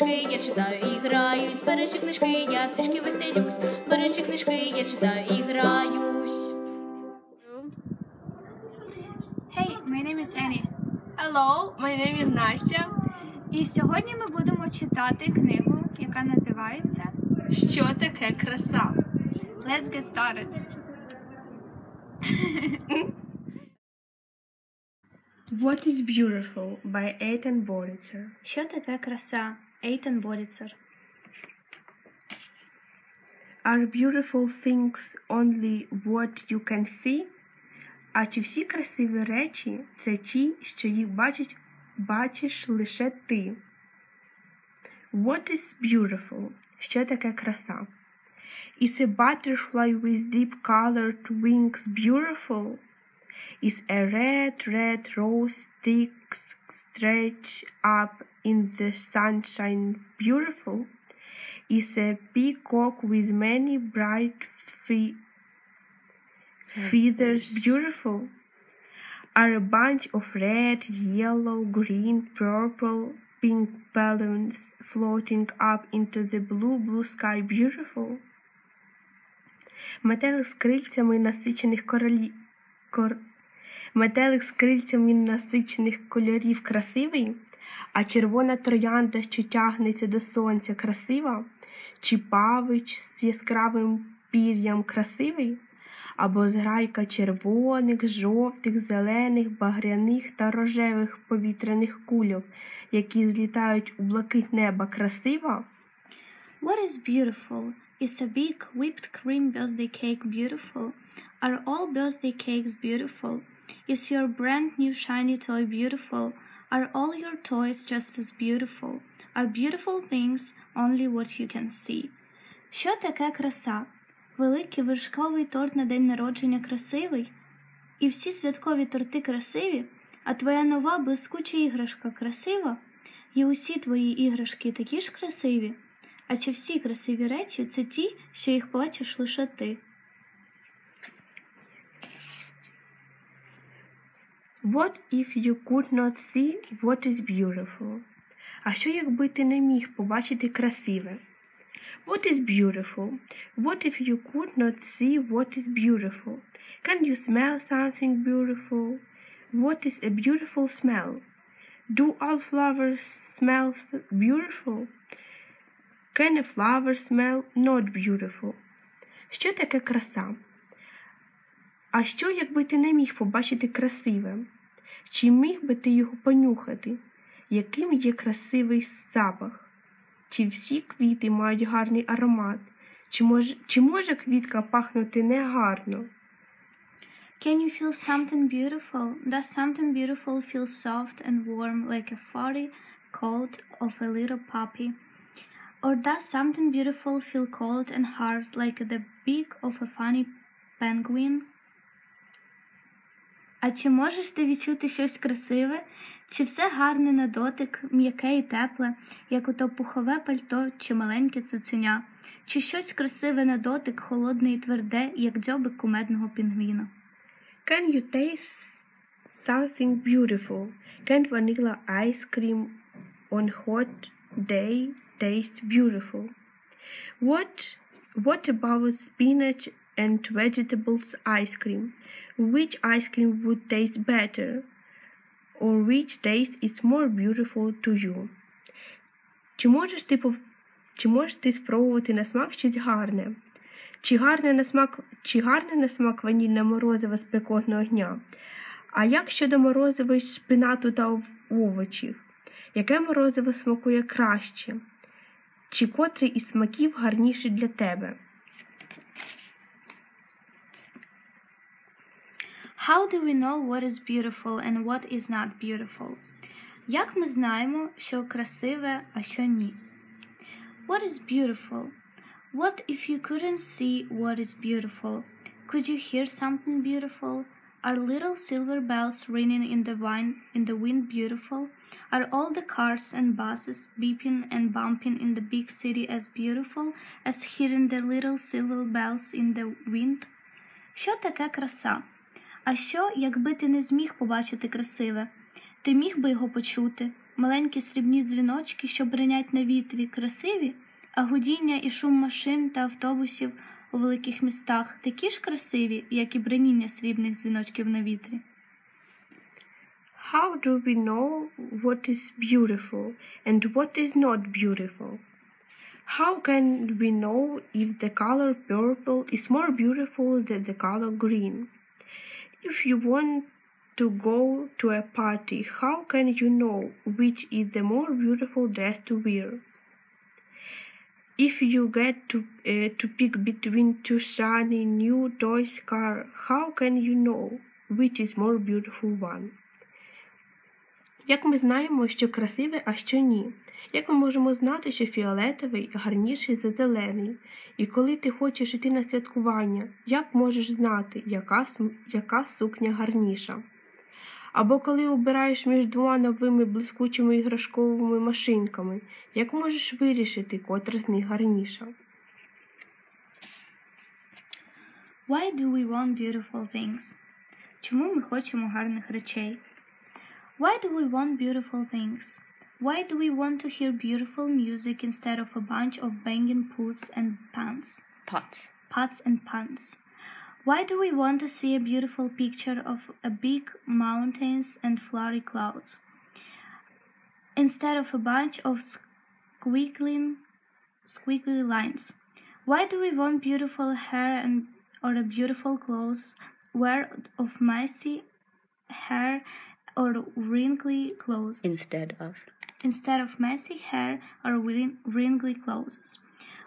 книжки, я читаю і граюсь. Беручи книжки, я трішки веселюсь. Беручи книжки, я читаю і граюсь. Hey, my name is Annie. Hello, my name is Настя. І сьогодні ми будемо читати книгу, яка називається Що таке краса? Let's get started. What is Beautiful by Ethan Wolitzer. Що таке краса? Ейтен Воліцер. Are beautiful things only what you can see? А чи всі красиві речі це ті, що їх бачить, бачиш лише ти? What is beautiful? Що таке краса? Is a butterfly with deep colored wings beautiful? Is a red, red rose sticks stretch up in the sunshine beautiful? Is a peacock with many bright fe- feathers beautiful? Are a bunch of red, yellow, green, purple, pink balloons floating up into the blue, blue sky beautiful? Метелик з крильцями насичених королі... кор... Метелик з крильцями насичених кольорів красивий, а червона троянда, що тягнеться до сонця, красива, чи павич з яскравим пір'ям красивий, або зграйка червоних, жовтих, зелених, багряних та рожевих повітряних кульок, які злітають у блакить неба красива. What is beautiful? Is a big whipped cream birthday cake beautiful? Are all birthday cakes beautiful? Is your brand new shiny toy beautiful? Are all your toys just as beautiful? Are beautiful things only what you can see? Що таке краса? Великий вершковий торт на день народження красивий? І всі святкові торти красиві? А твоя нова блискуча іграшка красива? І усі твої іграшки такі ж красиві? А чи всі красиві речі це ті, що їх бачиш лише ти? What if you could not see what is beautiful? А що якби ти не міг побачити красиве? What is beautiful? What if you could not see what is beautiful? Can you smell something beautiful? What is a beautiful smell? Do all flowers smell beautiful? Can a flower smell not beautiful? Що таке краса? А що, якби ти не міг побачити красиве? Чи міг би ти його понюхати? Яким є красивий запах? Чи всі квіти мають гарний аромат? Чи може, чи може квітка пахнути негарно? Can you feel something beautiful? Does something beautiful feel soft and warm like a furry coat of a little puppy? Or does something beautiful feel cold and hard like the beak of a funny penguin? А чи можеш ти відчути щось красиве? Чи все гарне на дотик, м'яке і тепле, як ото пухове пальто чи маленьке цуценя? Чи щось красиве на дотик, холодне і тверде, як дзьобик кумедного пінгвіна? Can you taste something beautiful? Can vanilla ice cream on hot day taste beautiful? What what about spinach and vegetables ice cream? Which ice cream would taste better? Or which taste is more beautiful to you? Чи можеш ти чи можеш ти спробувати на смак щось гарне? Чи гарне на смак, чи гарне на смак ванільне морозиво з пекотного дня? А як щодо морозива з шпинату та овочів? Яке морозиво смакує краще? Чи котрий із смаків гарніший для тебе? How do we know what is beautiful and what is not beautiful? Як ми знаємо, що красиве, а що ні? What is beautiful? What if you couldn't see what is beautiful? Could you hear something beautiful? Are little silver bells ringing in the wind in the wind beautiful? Are all the cars and buses beeping and bumping in the big city as beautiful as hearing the little silver bells in the wind? Що таке краса? А що, якби ти не зміг побачити красиве? Ти міг би його почути, маленькі срібні дзвіночки, що бринять на вітрі, красиві, а гудіння і шум машин та автобусів у великих містах такі ж красиві, як і бриніння срібних дзвіночків на вітрі. How do we know what is beautiful and what is not beautiful? How can we know if the color purple is more beautiful than the color green? If you want to go to a party, how can you know which is the more beautiful dress to wear? If you get to, uh, to pick between two shiny new toys car, how can you know which is more beautiful one? Як ми знаємо, що красиве, а що ні? Як ми можемо знати, що фіолетовий гарніший за зелений? І коли ти хочеш йти на святкування, як можеш знати, яка, яка сукня гарніша? Або коли обираєш між двома новими блискучими іграшковими машинками, як можеш вирішити, котра з них гарніша? Why do we want beautiful things? Чому ми хочемо гарних речей? Why do we want beautiful things? Why do we want to hear beautiful music instead of a bunch of banging pots and pans? Pots. Pots and pans. Why do we want to see a beautiful picture of a big mountains and flowery clouds instead of a bunch of squiggling, squiggly lines? Why do we want beautiful hair and or a beautiful clothes wear of messy hair or wrinkly clothes Instead of. instead of messy hair or wrinkly clothes?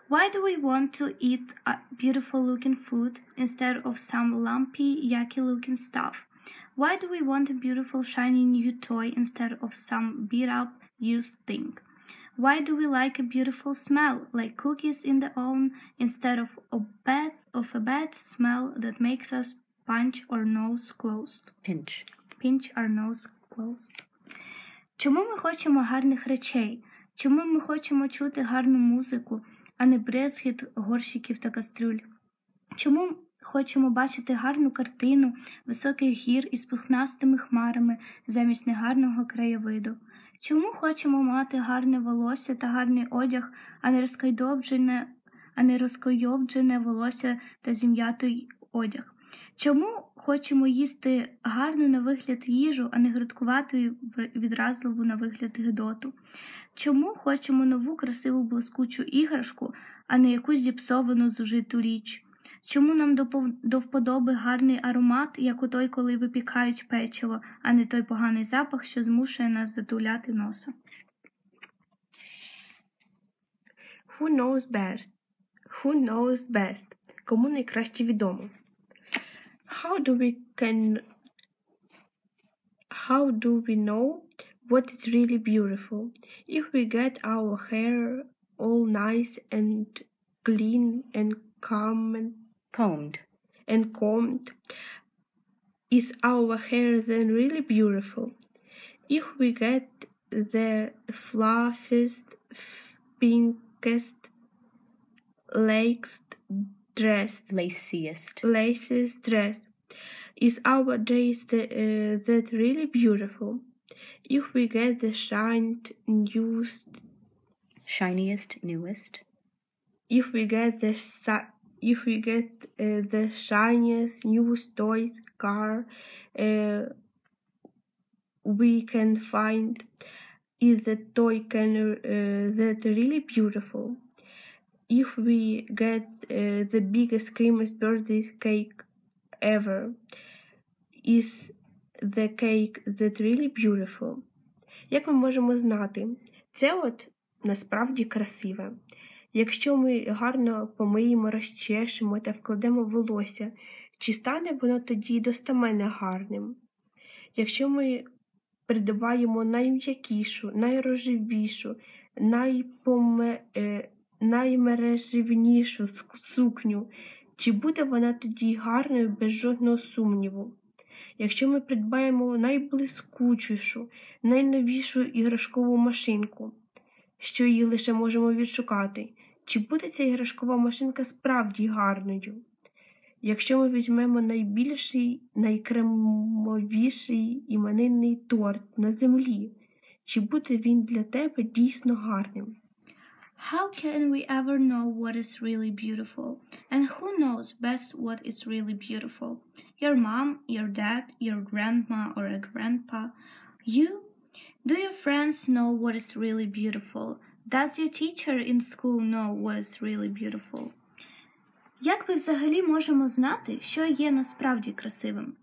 Why do we want to eat beautiful looking food instead of some lumpy, yucky looking stuff? Why do we want a beautiful, shiny new toy instead of some beat up, used thing? Why do we like a beautiful smell, like cookies in the oven, instead of a bad, of a bad smell that makes us punch our nose closed? Pinch. Pinch our nose closed. Чому ми хочемо гарних речей? Чому ми хочемо чути гарну музику, а не брезгіт горщиків та кастрюль? Чому хочемо бачити гарну картину високих гір із пухнастими хмарами замість негарного краєвиду? Чому хочемо мати гарне волосся та гарний одяг, а не розкайдобджене, а не розкойовджене волосся та зім'ятий одяг? Чому хочемо їсти гарну на вигляд їжу, а не грудкувату і відразливу на вигляд гидоту? Чому хочемо нову красиву блискучу іграшку, а не якусь зіпсовану зужиту річ? Чому нам до вподоби гарний аромат, як у той, коли випікають печиво, а не той поганий запах, що змушує нас затуляти носа? Who knows best? Who knows best? Кому найкраще відомо? How do we can How do we know what is really beautiful? If we get our hair all nice and clean and calm and, Combed. and combed, is our hair then really beautiful? If we get the fluffiest, pinkest, laxed dress, Laciest. laces dress, is our the, uh, that really beautiful? If we get the shined, used, Shiniest. Newest. if we get the if we get uh, the shiniest newest toys car uh, we can find is the toy can uh, that really beautiful if we get uh, the biggest creamiest birthday cake ever is the cake that really beautiful як ми можемо знати це от насправді красиве Якщо ми гарно помиємо, розчешемо та вкладемо волосся, чи стане воно тоді достаменно гарним? Якщо ми придбаємо найм'якішу, найрожевішу, найпоме... е, наймереживнішу сукню, чи буде вона тоді гарною без жодного сумніву? Якщо ми придбаємо найблискучішу, найновішу іграшкову машинку, що її лише можемо відшукати, чи буде ця іграшкова машинка справді гарною? Якщо ми візьмемо найбільший, найкремовіший іменинний торт на землі, чи буде він для тебе дійсно гарним. How can we ever know what is really beautiful? And who knows best what is really beautiful? Your mom, your dad, your grandma, or a grandpa? You? Do your friends know what is really beautiful? Does your teacher in school know what is really beautiful? Як ми взагалі можемо знати, що є насправді красивим?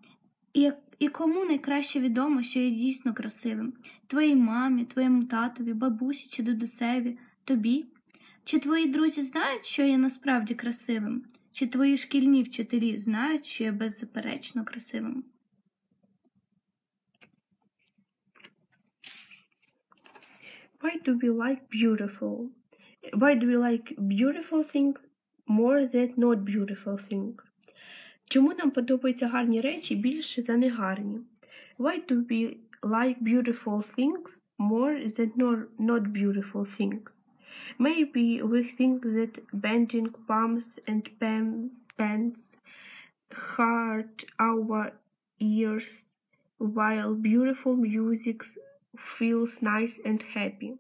І, і кому найкраще відомо, що є дійсно красивим? Твоїй мамі, твоєму татові, бабусі чи дідусеві, тобі? Чи твої друзі знають, що є насправді красивим? Чи твої шкільні вчителі знають, що є беззаперечно красивим? Why do we like beautiful? Why do we like beautiful things more than not beautiful things? Чому нам подобаються гарні речі більше за негарні? Why do we like beautiful things more than not beautiful things? Maybe we think that bending palms and pen, pens hurt our ears while beautiful music feels nice and happy.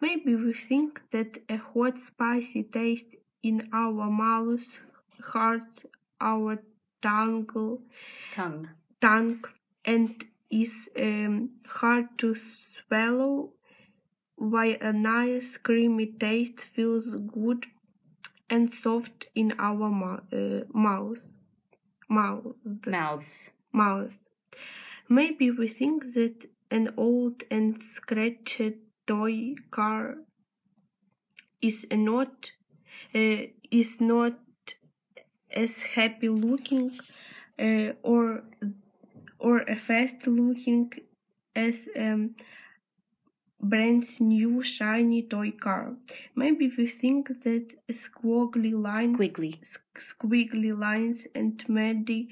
Maybe we think that a hot, spicy taste in our mouth hurts our tongue, Tongue. tongue and is um, hard to swallow, while a nice, creamy taste feels good and soft in our uh, mouth. Mouth Mouths. mouth. Maybe we think that an old and scratched toy car is not uh, is not as happy looking uh, or or a fast looking as um, brand new shiny toy car. Maybe we think that squiggly lines Squiggly. squiggly lines and muddy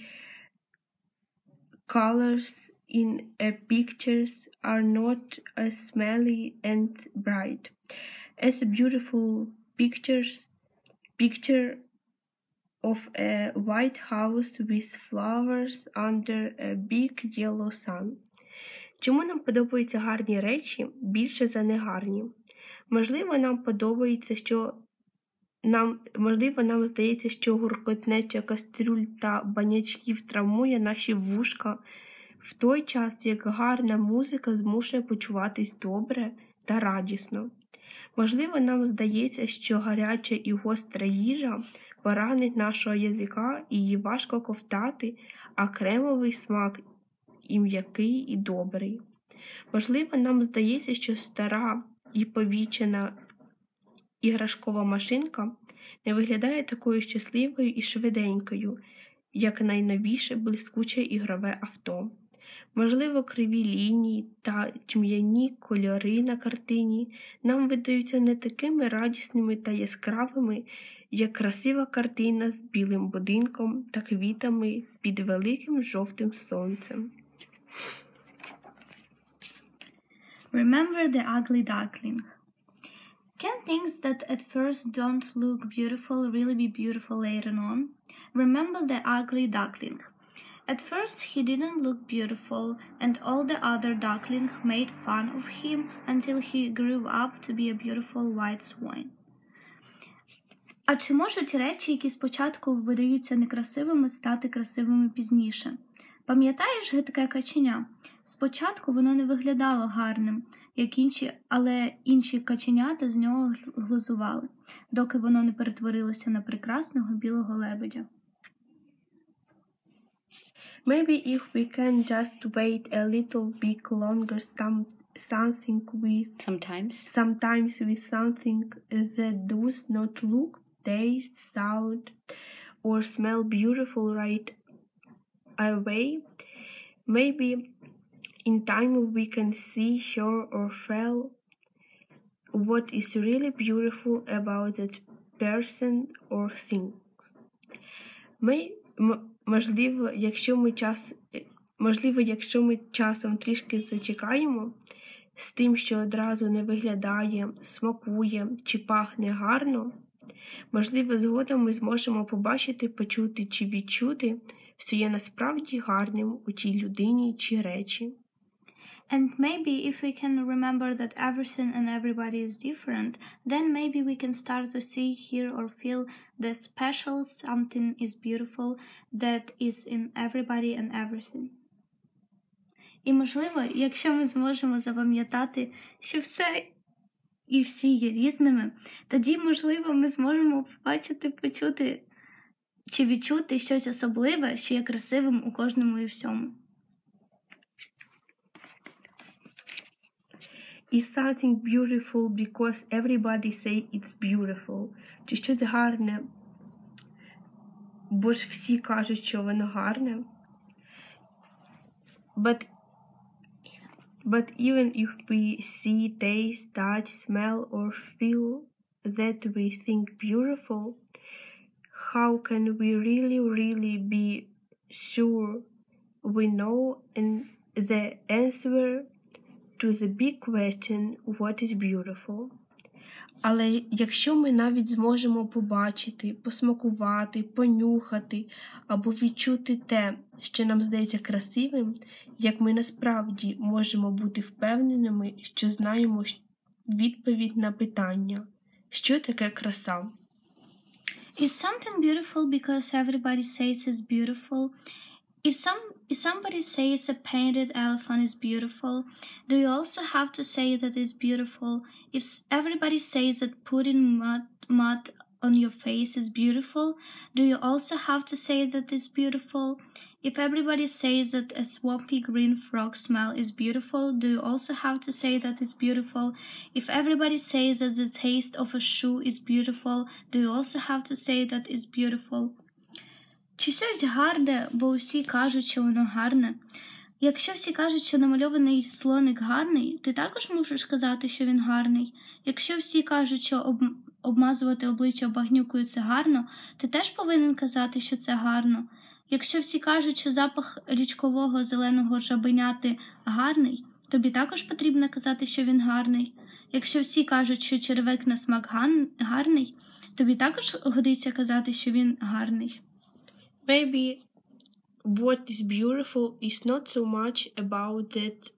colors in a pictures are not as smelly and bright as beautiful pictures picture of a white house with flowers under a big yellow sun. Чому нам подобаються гарні речі більше за негарні? Можливо, нам подобається, що нам, можливо, нам здається, що гуркотнеча кастрюль та банячків травмує наші вушка, в той час як гарна музика змушує почуватись добре та радісно. Можливо, нам здається, що гаряча і гостра їжа поранить нашого язика і її важко ковтати, а кремовий смак і м'який, і добрий. Можливо, нам здається, що стара і повічена іграшкова машинка не виглядає такою щасливою і швиденькою, як найновіше блискуче ігрове авто. Можливо, криві лінії та тьмяні кольори на картині нам видаються не такими радісними та яскравими, як красива картина з білим будинком та квітами під великим жовтим сонцем. Remember the ugly duckling. Can things that at first don't look beautiful really be beautiful later on? Remember the ugly duckling. At first he didn't look beautiful, and all the other ducklings made fun of him until he grew up to be a beautiful white swan. А чи можуть речі, які спочатку видаються некрасивими, стати красивими пізніше? Пам'ятаєш гидке каченя? Спочатку воно не виглядало гарним, як інші, але інші каченята з нього глузували, доки воно не перетворилося на прекрасного білого лебедя. Maybe if we can just wait a little bit longer, some something with Sometimes. sometimes with something that does not look, taste, sound, or smell beautiful right away. Maybe in time we can see, hear, or feel what is really beautiful about that person or things. Ми, можливо, якщо ми час, можливо, якщо ми часом трішки зачекаємо з тим, що одразу не виглядає, смакує чи пахне гарно, можливо, згодом ми зможемо побачити, почути чи відчути, що є насправді гарним у тій людині чи речі. And maybe if we can remember that everything and everybody is different, then maybe we can start to see, hear, or feel that special something is beautiful that is in everybody and everything. І можливо, якщо ми зможемо запам'ятати, що все і всі є різними, тоді, можливо, ми зможемо побачити, почути чи відчути щось особливе, що є красивим у кожному і всьому. Is something beautiful because everybody say it's beautiful? Чи щось гарне? Бо ж всі кажуть, що воно гарне. But, but even if we see, taste, touch, smell, or feel that we think beautiful, how can we really, really be sure we know and the answer to the big question what is beautiful? Але якщо ми навіть зможемо побачити, посмакувати, понюхати або відчути те, що нам здається красивим, як ми насправді можемо бути впевненими, що знаємо відповідь на питання, що таке краса? Is something beautiful because everybody says it's beautiful? If some if somebody says a painted elephant is beautiful, do you also have to say that it's beautiful? If everybody says that putting mud mud on your face is beautiful, do you also have to say that it's beautiful? If everybody says that a swampy green frog smell is beautiful, do you also have to say that it's beautiful? If everybody says that the taste of a shoe is beautiful, do you also have to say that it's beautiful? Чи щось гарне, бо усі кажуть, що воно гарне? Якщо всі кажуть, що намальований слоник гарний, ти також мусиш сказати, що він гарний. Якщо всі кажуть, що об... обмазувати обличчя багнюкою це гарно, ти теж повинен казати, що це гарно. Якщо всі кажуть, що запах річкового зеленого жабеняти гарний, тобі також потрібно казати, що він гарний. Якщо всі кажуть, що червек на смак гарний, тобі також годиться казати, що він гарний. Maybe what is beautiful is not so much about that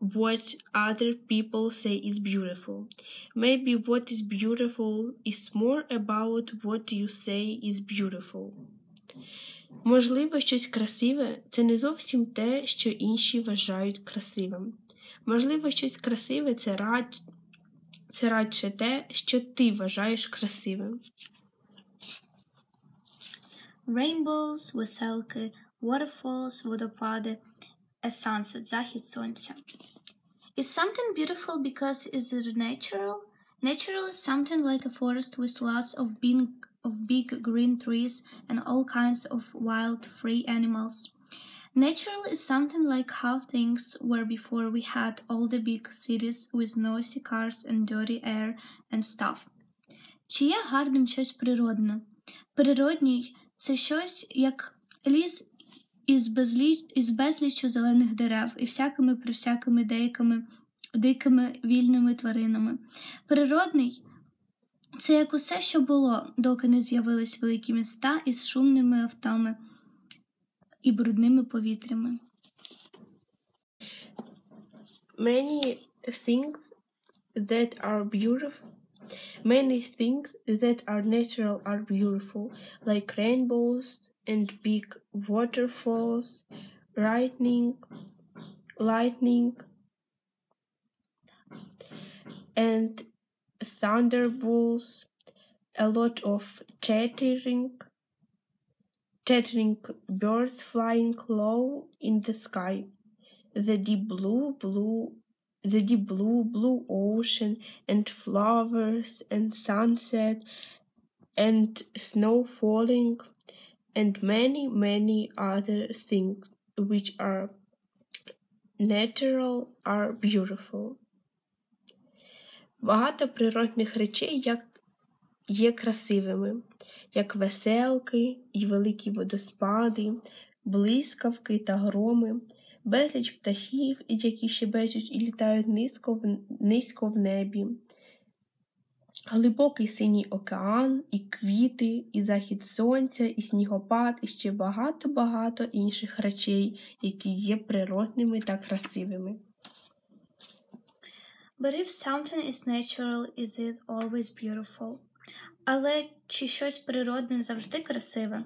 what other people say is beautiful. Maybe what is beautiful is more about what you say is beautiful. Можливо, щось красиве це не зовсім те, що інші вважають красивим. Можливо, щось красиве це радше, це радше те, що ти вважаєш красивим. Rainbows, веселки, waterfalls, водопади, a sunset, захід сонця. Is something beautiful because is it natural? Natural is something like a forest with lots of big, of big green trees and all kinds of wild free animals. Natural is something like how things were before we had all the big cities with noisy cars and dirty air and stuff. Чи є гарним щось природне? Природній це щось як ліс із, безліч... із безліччю зелених дерев і всякими присякими деякими дикими вільними тваринами. Природний це як усе, що було, доки не з'явились великі міста із шумними автами і брудними повітрями. many things that are beautiful many things that are natural are beautiful like rainbows and big waterfalls lightning lightning and thunderbolts a lot of chattering chattering birds flying low in the sky. The deep blue blue the deep blue blue ocean and flowers and sunset and snow falling and many many other things which are natural are beautiful. Багато природних речей як є красивими, як веселки і великі водоспади, блискавки та громи, безліч птахів, які щебечуть і літають низько в, низько в небі, глибокий синій океан, і квіти, і захід сонця, і снігопад, і ще багато-багато інших речей, які є природними та красивими. But if something is natural, is it always beautiful? Але чи щось природне завжди красиве?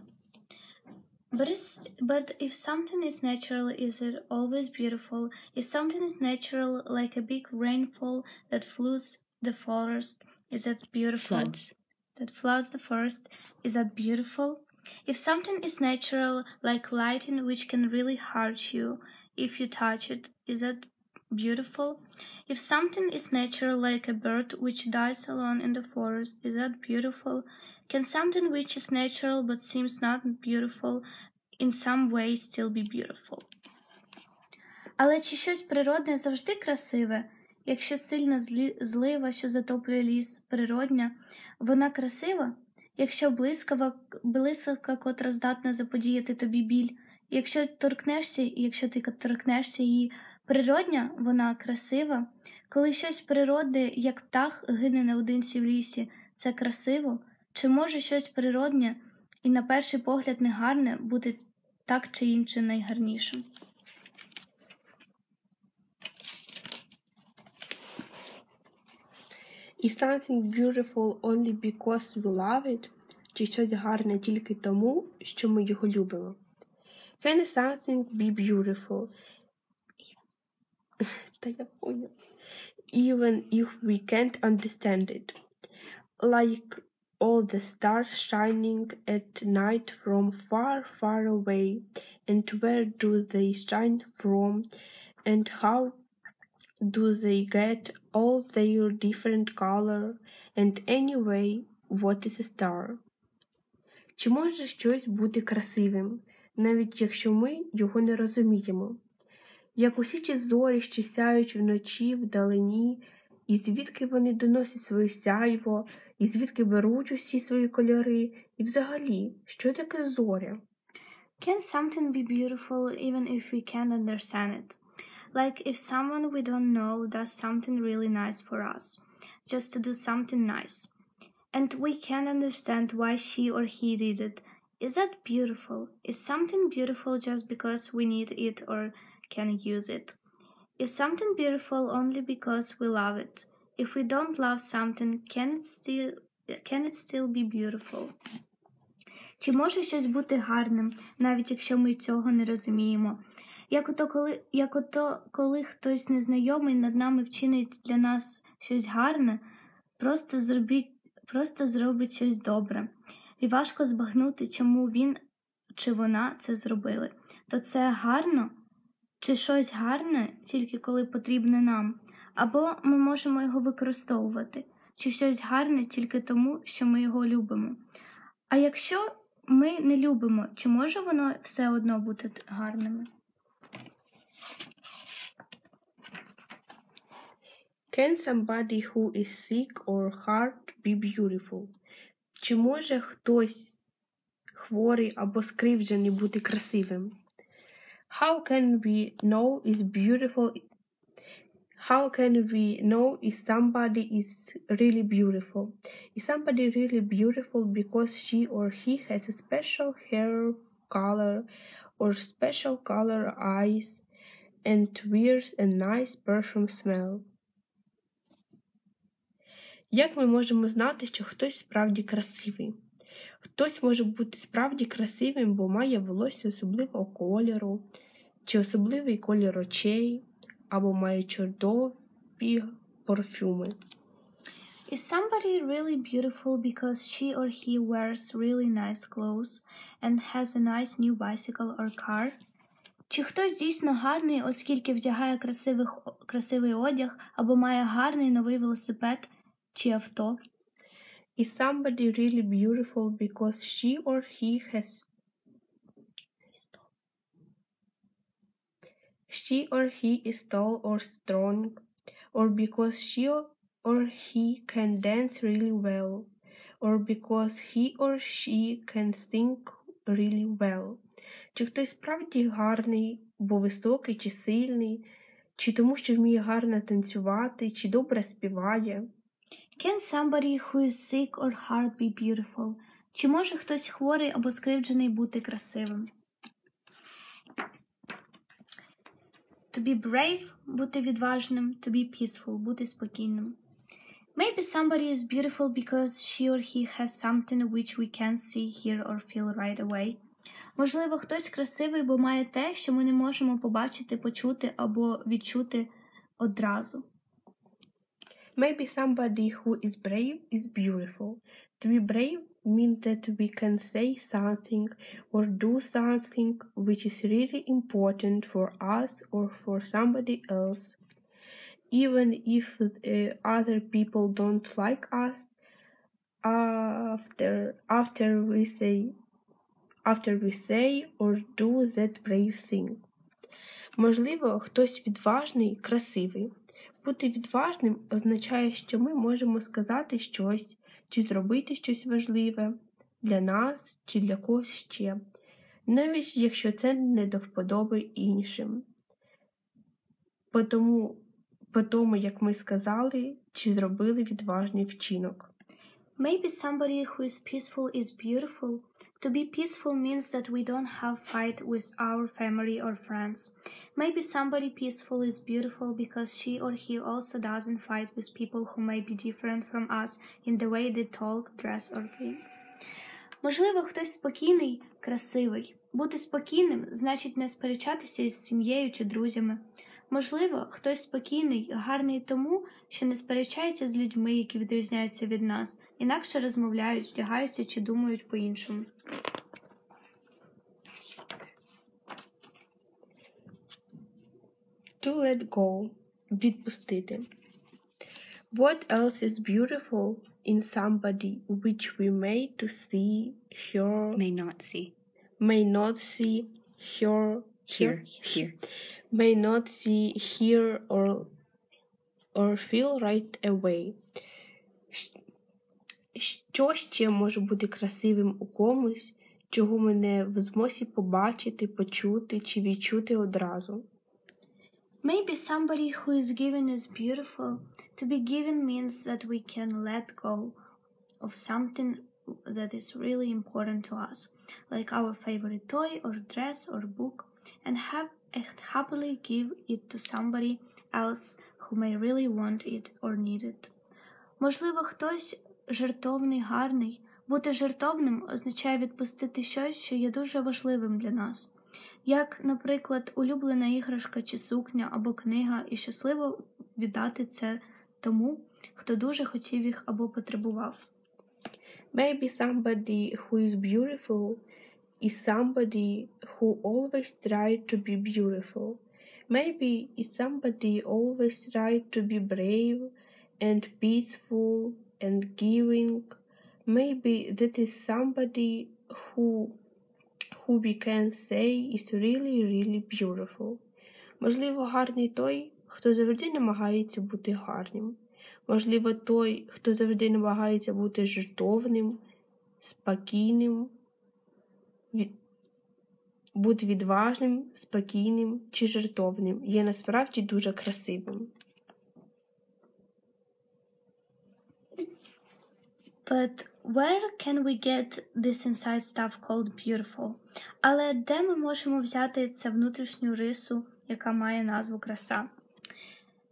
But, is, but if something is natural, is it always beautiful? If something is natural, like a big rainfall that floods the forest, is it beautiful? Floods. That floods the forest, is that beautiful? If something is natural, like lighting, which can really hurt you if you touch it, is that beautiful? If something is natural, like a bird which dies alone in the forest, is that beautiful? Can something which is natural but seems not beautiful in some way still be beautiful? Але чи щось природне завжди красиве? Якщо сильна злива, що затоплює ліс, природня, вона красива? Якщо блискава, блискавка, котра здатна заподіяти тобі біль, якщо торкнешся, якщо ти торкнешся її, природня, вона красива. Коли щось природне, як птах, гине наодинці в лісі, це красиво? Чи може щось природне і на перший погляд негарне бути так чи інше найгарнішим? Is something beautiful only because we love it? Чи щось гарне тільки тому, що ми його любимо? Can something be beautiful? Та я понял. Even if we can't understand it. Like all the stars shining at night from far, far away. And where do they shine from? And how do they get all their different color? And anyway, what is a star? Чи може щось бути красивим, навіть якщо ми його не розуміємо? Як усі ті зорі, що сяють вночі вдалині, і звідки вони доносять своє сяйво, і звідки беруть усі свої кольори, і взагалі, що таке зоря? Can something be beautiful even if we can't understand it? Like if someone we don't know does something really nice for us, just to do something nice, and we can't understand why she or he did it. Is that beautiful? Is something beautiful just because we need it or can use it? Is something beautiful only because we love it? If we don't love something, can it still can it still be beautiful? Чи може щось бути гарним, навіть якщо ми цього не розуміємо? Як ото, коли, як ото, коли хтось незнайомий над нами вчинить для нас щось гарне, просто зробіть, просто зробить щось добре, і важко збагнути, чому він чи вона це зробили. То це гарно чи щось гарне тільки коли потрібне нам, або ми можемо його використовувати, чи щось гарне тільки тому, що ми його любимо. А якщо ми не любимо, чи може воно все одно бути гарним? Can somebody who is sick or hurt be beautiful? Чи може хтось хворий або скривджений бути красивим? How can we know is beautiful? How can we know if somebody is really beautiful? Is somebody really beautiful because she or he has a special hair color or special color eyes and wears a nice perfume smell? Як ми можемо знати, що хтось справді красивий? Хтось може бути справді красивим, бо має волосся особливого кольору, чи особливий колір очей, або має чудові парфюми. Is somebody really beautiful because she or he wears really nice clothes and has a nice new bicycle or car? Чи хтось дійсно гарний, оскільки вдягає красивих, красивий одяг або має гарний новий велосипед чи авто? Is somebody really beautiful because she or he has she or he is tall or strong, or because she or he can dance really well, or because he or she can think really well. Чи хтось справді гарний, бо високий чи сильний, чи тому, що вміє гарно танцювати, чи добре співає. Can somebody who is sick or hurt be beautiful? Чи може хтось хворий або скривджений бути красивим? To be brave – бути відважним, to be peaceful – бути спокійним. Maybe somebody is beautiful because she or he has something which we can't see, hear or feel right away. Можливо, хтось красивий, бо має те, що ми не можемо побачити, почути або відчути одразу. Maybe somebody who is brave is beautiful. To be brave means that we can say something or do something which is really important for us or for somebody else. Even if uh, other people don't like us after after we say after we say or do that brave thing. Можливо, хтось відважний, красивий. Бути відважним означає, що ми можемо сказати щось чи зробити щось важливе для нас чи для когось ще, навіть якщо це не до вподоби іншим. По тому, по тому, як ми сказали чи зробили відважний вчинок. Maybe somebody who is peaceful is beautiful. To be peaceful means that we don't have fight with our family or friends. Maybe somebody peaceful is beautiful because she or he also doesn't fight with people who may be different from us in the way they talk, dress or think. Можливо, хтось спокійний, красивий. Бути спокійним значить не сперечатися із сім'єю чи друзями. Можливо, хтось спокійний, гарний тому, що не сперечається з людьми, які відрізняються від нас, інакше розмовляють, вдягаються чи думають по-іншому. To let go відпустити. What else is beautiful in somebody which we may to see, hear, May not see. may not see, hear, Here, here. may not see, hear, or or feel right away. Щ- Що ще може бути красивим у комусь, чого ми не в змозі побачити, почути чи відчути одразу? Maybe somebody who is given is beautiful. To be given means that we can let go of something that is really important to us, like our favorite toy or dress or book, And have and happily give it to somebody else who may really want it or need it. Можливо, хтось жертовний, гарний. Бути жертовним означає відпустити щось, що є дуже важливим для нас. Як, наприклад, улюблена іграшка чи сукня або книга, і щасливо віддати це тому, хто дуже хотів їх або потребував. Maybe somebody who is beautiful is somebody who always tried to be beautiful. Maybe is somebody always tried to be brave and peaceful and giving. Maybe that is somebody who who we can say is really, really beautiful. Можливо, гарний той, хто завжди намагається бути гарним. Можливо, той, хто завжди намагається бути жертовним, спокійним. Бути відважним, спокійним чи жертовним є насправді дуже красивим. But where can we get this inside stuff called beautiful? Але де ми можемо взяти цю внутрішню рису, яка має назву краса?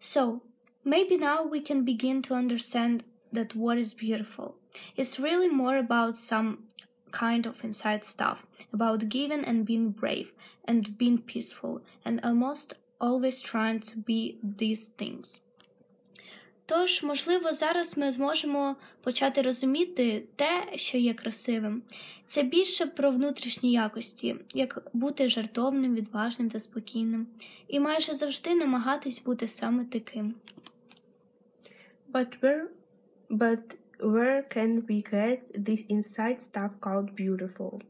So, maybe now we can begin to understand that what is beautiful. It's really more about some kind of inside stuff, about giving and being brave, and being peaceful, and almost always trying to be these things. Тож, можливо, зараз ми зможемо почати розуміти те, що є красивим. Це більше про внутрішні якості, як бути жартовним, відважним та спокійним, і майже завжди намагатись бути саме таким. But where but where can we get this inside stuff called beautiful?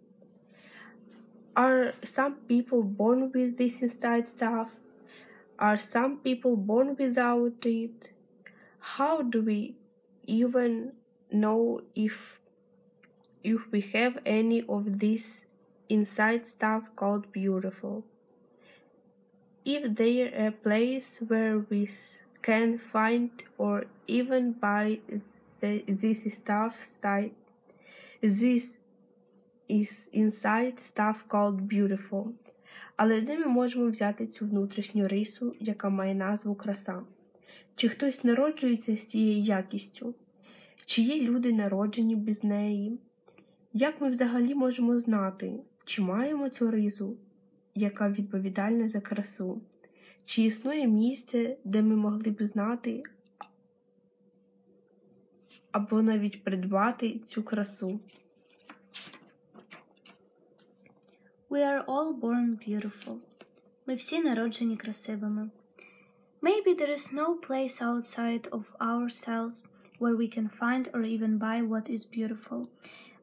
Are some people born with this inside stuff? Are some people born without it? How do we even know if if we have any of this inside stuff called beautiful? If there a place where we can find or even buy this stuff style. This is inside stuff called beautiful. Але де ми можемо взяти цю внутрішню рису, яка має назву краса? Чи хтось народжується з цією якістю? Чи є люди народжені без неї? Як ми взагалі можемо знати, чи маємо цю ризу, яка відповідальна за красу? Чи існує місце, де ми могли б знати або навіть придбати цю красу? We are all born beautiful. Ми всі народжені красивими. Maybe there is no place outside of ourselves where we can find or even buy what is beautiful.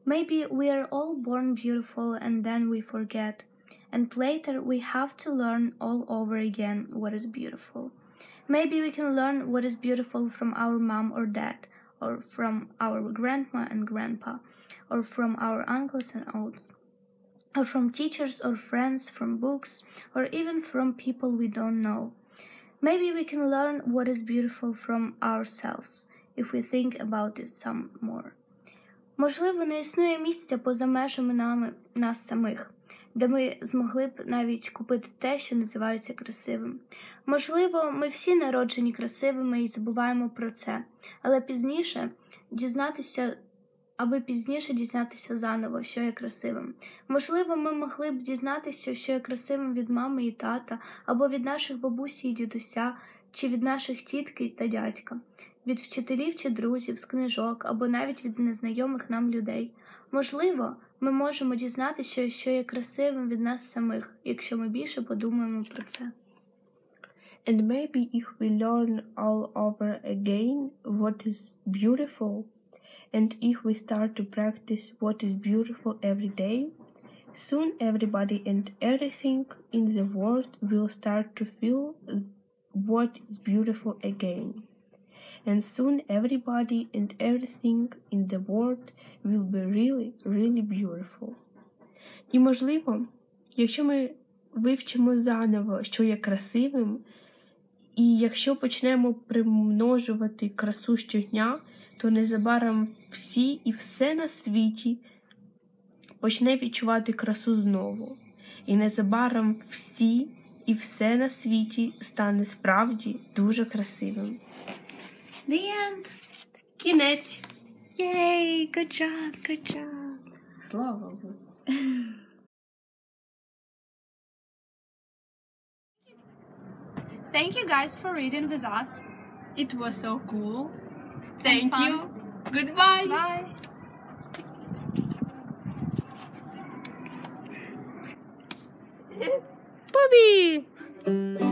Maybe we are all born beautiful and then we forget, and later we have to learn all over again what is beautiful. Maybe we can learn what is beautiful from our mom or dad, or from our grandma and grandpa, or from our uncles and aunts or from teachers or friends, from books, or even from people we don't know. Maybe we can learn what is beautiful from ourselves if we think about it some more. Можливо, не існує місця поза межами нами, нас самих, Де ми змогли б навіть купити те, що називається красивим. Можливо, ми всі народжені красивими і забуваємо про це, але пізніше дізнатися аби пізніше дізнатися заново, що є красивим. Можливо, ми могли б дізнатися, що є красивим від мами і тата, або від наших бабусі і дідуся, чи від наших тітки та дядька, від вчителів чи друзів, з книжок, або навіть від незнайомих нам людей. Можливо, ми можемо дізнатися, що є красивим від нас самих, якщо ми більше подумаємо про це. And maybe if we learn all over again what is beautiful, and if we start to practice what is beautiful every day, soon everybody and everything in the world will start to feel what is beautiful again. And soon everybody and everything in the world will be really, really beautiful. І можливо, якщо ми вивчимо заново, що є красивим, і якщо почнемо примножувати красу щодня, то незабаром всі і все на світі почне відчувати красу знову. І незабаром всі і все на світі стане справді дуже красивим. The end! Кінець. Yay! Good job, good job! Слава Богу. Thank you guys for reading with us. It was so cool. Thank fun. you. Goodbye. Bye. Bobby!